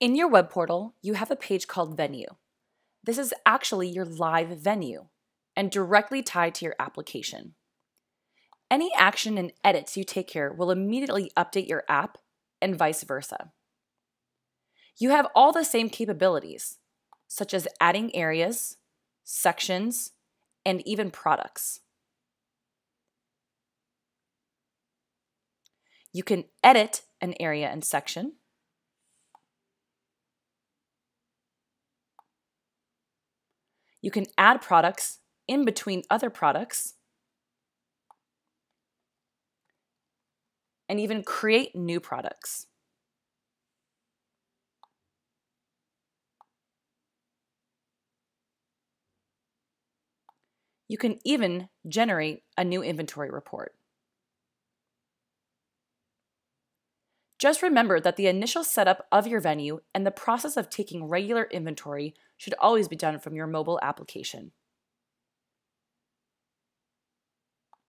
In your web portal, you have a page called Venue. This is actually your live venue and directly tied to your application. Any action and edits you take here will immediately update your app and vice versa. You have all the same capabilities, such as adding areas, sections, and even products. You can edit an area and section. You can add products in between other products. And even create new products. You can even generate a new inventory report. Just remember that the initial setup of your venue and the process of taking regular inventory should always be done from your mobile application.